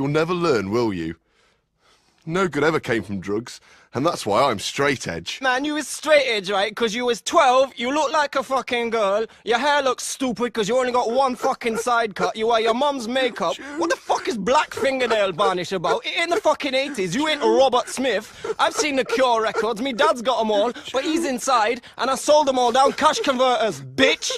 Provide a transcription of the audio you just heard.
You'll never learn, will you? No good ever came from drugs, and that's why I'm straight edge. Man, you was straight edge, right? Because you was 12, you look like a fucking girl, your hair looks stupid because you only got one fucking side cut, you wear your mum's makeup. What the fuck is black fingernail varnish about? In the fucking 80s, you ain't Robert Smith. I've seen the Cure records, me dad's got them all, but he's inside, and I sold them all down cash converters, bitch!